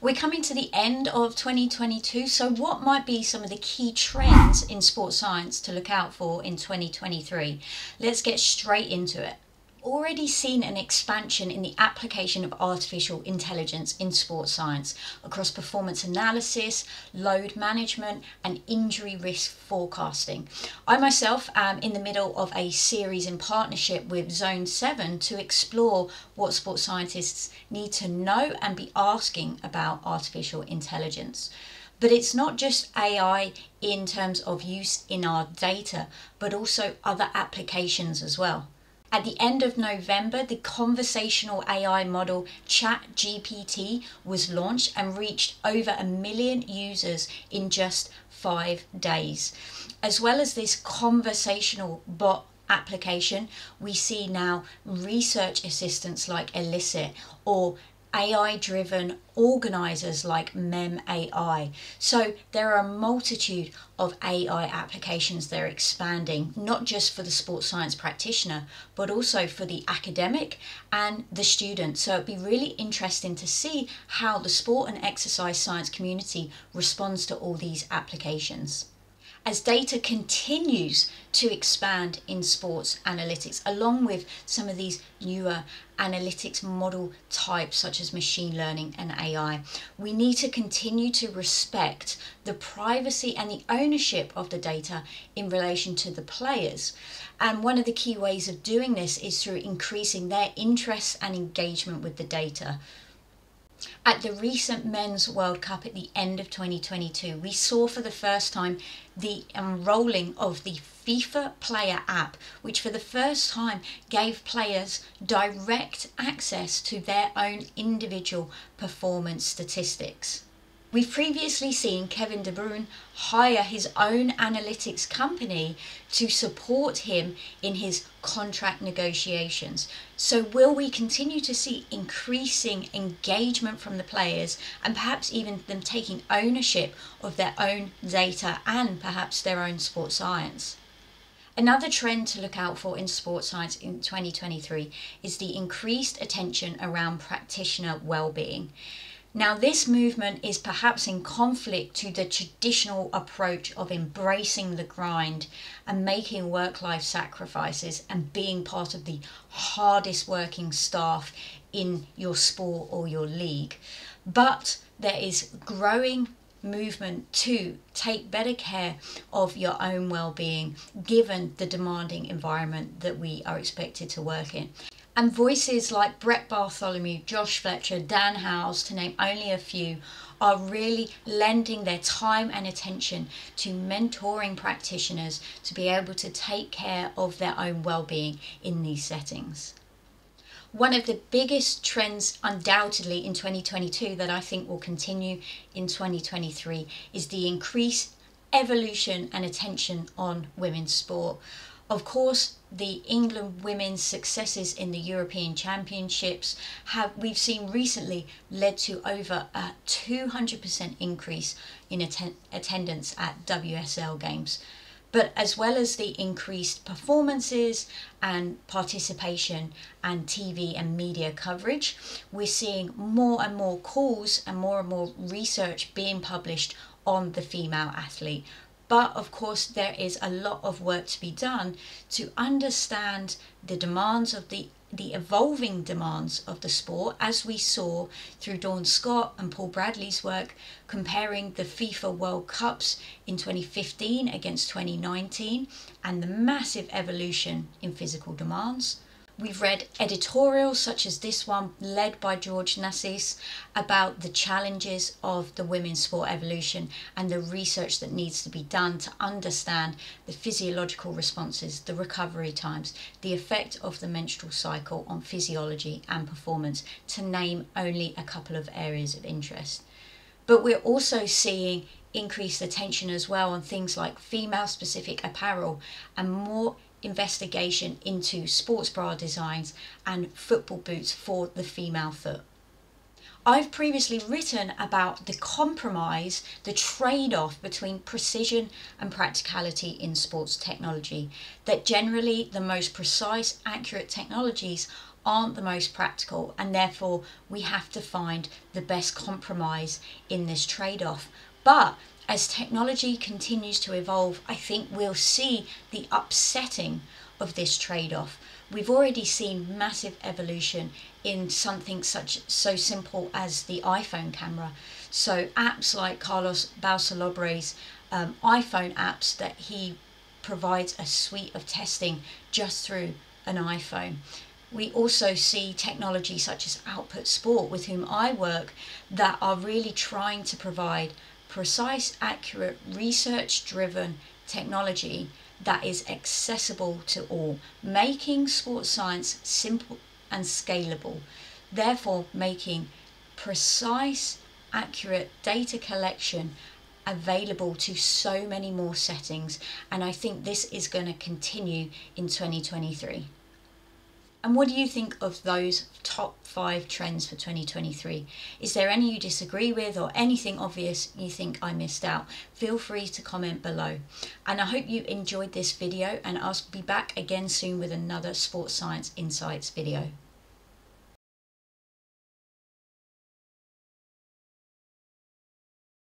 We're coming to the end of 2022, so what might be some of the key trends in sports science to look out for in 2023? Let's get straight into it already seen an expansion in the application of artificial intelligence in sports science across performance analysis, load management, and injury risk forecasting. I myself am in the middle of a series in partnership with Zone 7 to explore what sports scientists need to know and be asking about artificial intelligence. But it's not just AI in terms of use in our data, but also other applications as well. At the end of November, the conversational AI model ChatGPT was launched and reached over a million users in just five days. As well as this conversational bot application, we see now research assistants like Elicit or AI driven organizers like MEM.AI. So there are a multitude of AI applications that are expanding, not just for the sports science practitioner, but also for the academic and the student. So it'd be really interesting to see how the sport and exercise science community responds to all these applications as data continues to expand in sports analytics, along with some of these newer analytics model types such as machine learning and AI, we need to continue to respect the privacy and the ownership of the data in relation to the players. And one of the key ways of doing this is through increasing their interest and engagement with the data. At the recent Men's World Cup at the end of 2022, we saw for the first time the unrolling of the FIFA Player app, which for the first time gave players direct access to their own individual performance statistics. We've previously seen Kevin De Bruyne hire his own analytics company to support him in his contract negotiations. So, will we continue to see increasing engagement from the players and perhaps even them taking ownership of their own data and perhaps their own sports science? Another trend to look out for in sports science in 2023 is the increased attention around practitioner well-being. Now, this movement is perhaps in conflict to the traditional approach of embracing the grind and making work life sacrifices and being part of the hardest working staff in your sport or your league. But there is growing movement to take better care of your own well-being given the demanding environment that we are expected to work in and voices like Brett Bartholomew, Josh Fletcher, Dan Howes, to name only a few, are really lending their time and attention to mentoring practitioners to be able to take care of their own well-being in these settings. One of the biggest trends undoubtedly in 2022 that I think will continue in 2023 is the increased evolution and attention on women's sport. Of course, the England women's successes in the European Championships have we've seen recently led to over a 200% increase in atten- attendance at WSL games. But as well as the increased performances and participation and TV and media coverage, we're seeing more and more calls and more and more research being published on the female athlete but of course, there is a lot of work to be done to understand the demands of the the evolving demands of the sport, as we saw through Dawn Scott and Paul Bradley's work, comparing the FIFA World Cups in 2015 against 2019 and the massive evolution in physical demands. We've read editorials such as this one, led by George Nassis, about the challenges of the women's sport evolution and the research that needs to be done to understand the physiological responses, the recovery times, the effect of the menstrual cycle on physiology and performance, to name only a couple of areas of interest. But we're also seeing increased attention as well on things like female specific apparel and more investigation into sports bra designs and football boots for the female foot. I've previously written about the compromise, the trade off between precision and practicality in sports technology. That generally the most precise, accurate technologies aren't the most practical, and therefore we have to find the best compromise in this trade off. But as technology continues to evolve, I think we'll see the upsetting of this trade off. We've already seen massive evolution in something such so simple as the iPhone camera. So apps like Carlos Balsalobre's um, iPhone apps that he provides a suite of testing just through an iPhone. We also see technology such as Output Sport, with whom I work, that are really trying to provide precise, accurate, research driven technology that is accessible to all, making sports science simple and scalable, therefore, making precise, accurate data collection available to so many more settings. And I think this is going to continue in 2023. And what do you think of those top five trends for 2023? Is there any you disagree with or anything obvious you think I missed out? Feel free to comment below. And I hope you enjoyed this video and I'll be back again soon with another Sports Science Insights video.